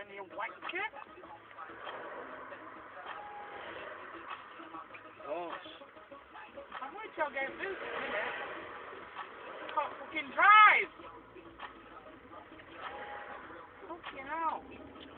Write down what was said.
the middle then, you wanker. Oh. I'm waiting till I get this in a minute. Can't fucking drive. Fucking hell.